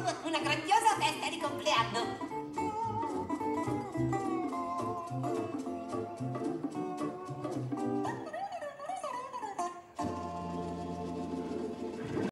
proprio una grandiosa festa di compleanno.